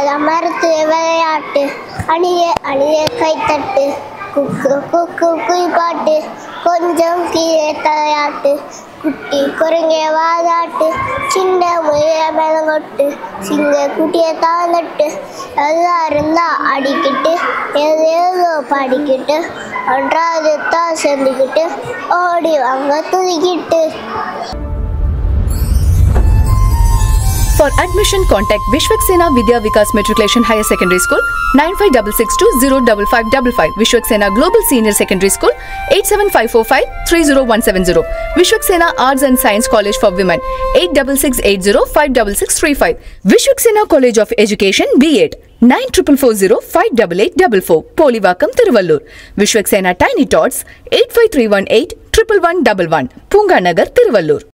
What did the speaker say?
மரமாக விளையாட்டு அணிய அணிய கைத்தட்டு. குக்கு குக்கு குயிப்பாட்டு கொஞ்சம் கீழே தலையாட்டு. குட்டி குரங்கே வாதாட்டு. சின்ன முயல மேலங்கொட்டு சிங்க குட்டிய தாழ்ந்துட்டு எல்லாரும் தான் அடிக்கிட்டு. ஏதோ ஏதோ பாடிக்கிட்டு. ஒன்றாவது தான் சேர்ந்துக்கிட்டு ஓடி வாங்க துதிக்கிட்டு for admission contact Vishwak Sena Vidya Vikas matriculation higher secondary school nine five double six two zero double five double five Vishwak Sena global senior secondary school eight seven five four five three zero one seven zero Vishwak Sena arts and science college for women eight double six eight zero five double six three five Vishwak Sena college of education B Ed nine triple four zero five double eight double four Polivakkam Tiruvallur Vishwak Sena tiny tots eight five three one eight triple one double one Poonga Nagar Tiruvallur